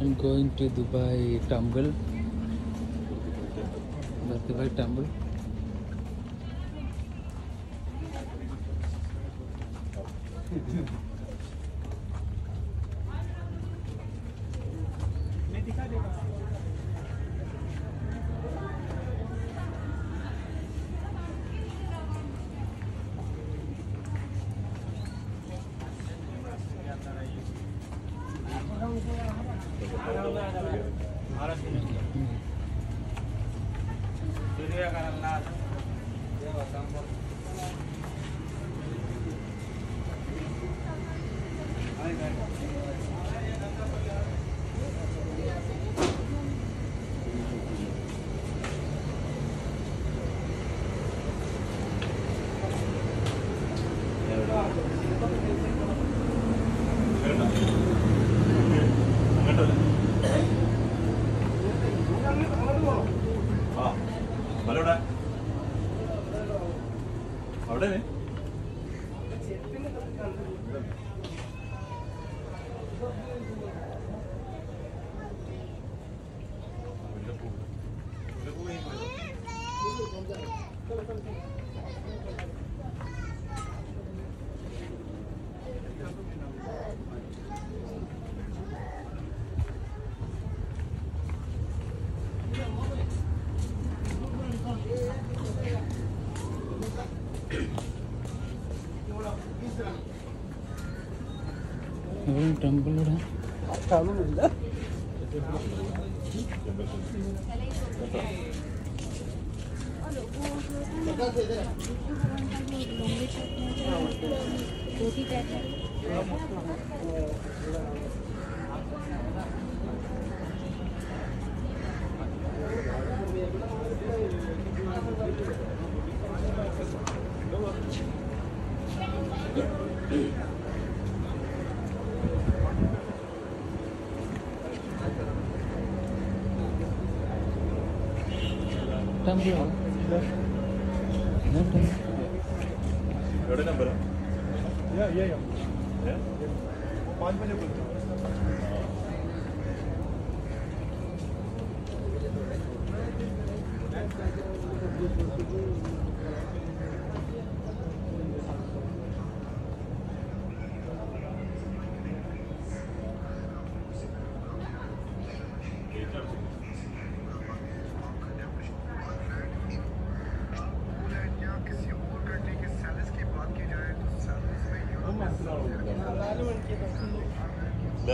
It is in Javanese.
I'm going to Dubai Temple. The Dubai Surya അവിടെ എവിടെ ടെമ്പിൾ ഇവിടെ ടെമ്പിൾ Number है या या पाँच बजे बोलते ഇല്ല